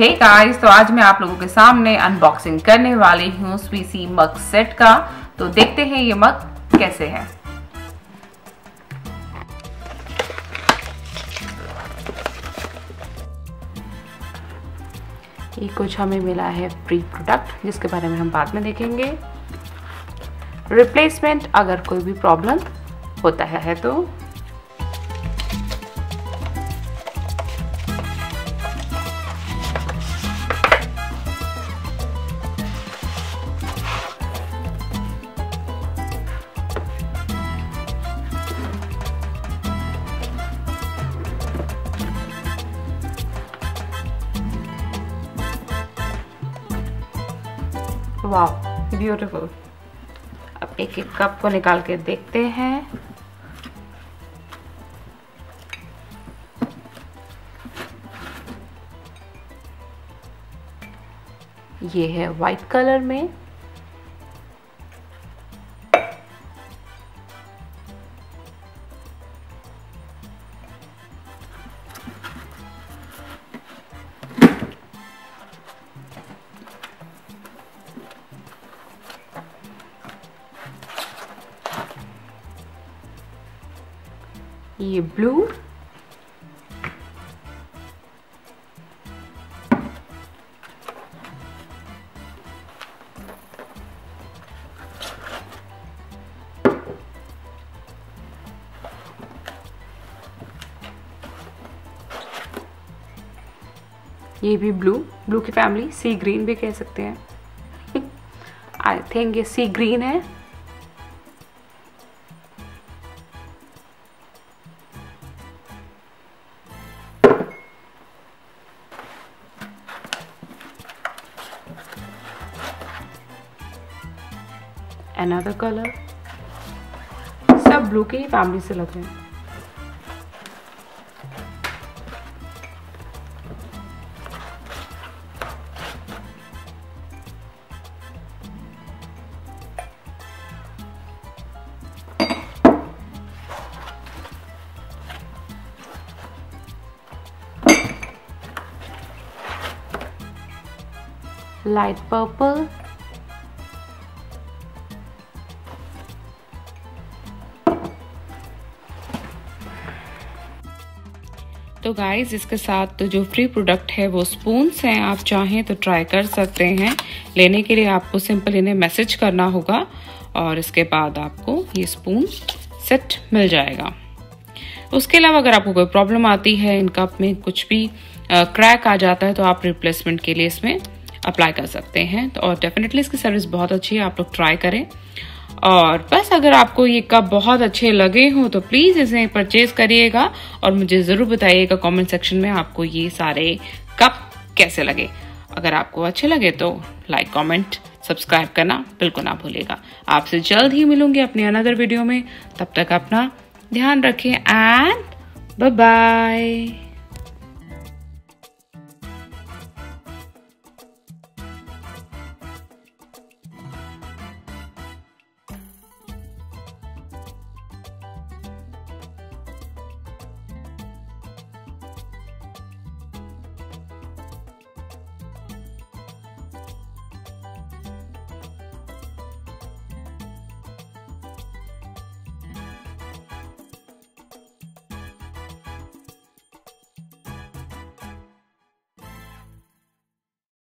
हे hey guys तो आज मैं आप लोगों के सामने अनबॉक्सिंग करने वाली हूँ स्वीसी मग सेट का। तो देखते हैं ये मग कैसे है। ये कुछ हमें मिला है फ्री प्रोडक्ट जिसके बारे में हम बाद में देखेंगे। रिप्लेसमेंट अगर कोई भी प्रॉब्लम होता है तो वाह ब्यूटीफुल अब एक एक कप को निकाल के देखते हैं। ये है वाइट कलर में। ये ब्लू। ये भी ब्लू ब्लू की फैमिली, सी ग्रीन भी कह सकते हैं। आई थिंक ये सी ग्रीन है। अनदर कलर सब ब्लू के ही फैमिली से लग रहे हैं। लाइट पर्पल तो गाइस इसके साथ तो जो फ्री प्रोडक्ट है वो स्पून्स हैं, आप चाहें तो ट्राई कर सकते हैं। लेने के लिए आपको सिंपल इन्हें मैसेज करना होगा और इसके बाद आपको ये स्पून सेट मिल जाएगा। उसके अलावा अगर आपको कोई प्रॉब्लम आती है, इन कप में कुछ भी क्रैक आ जाता है तो आप रिप्लेसमेंट के लिए इसमें अप्लाई कर सकते हैं। तो और डेफिनेटली इसकी सर्विस बहुत अच्छी है, आप लोग ट्राई करें। और बस अगर आपको ये कप बहुत अच्छे लगे हों तो प्लीज़ इसे परचेज करिएगा और मुझे ज़रूर बताइएगा कमेंट सेक्शन में आपको ये सारे कप कैसे लगे। अगर आपको अच्छे लगे तो लाइक कमेंट सब्सक्राइब करना बिल्कुल ना भूलेगा आपसे जल्द ही मिलूँगी अपने अनदर वीडियो में। तब तक अपना ध्यान रखें एंड बाय बाय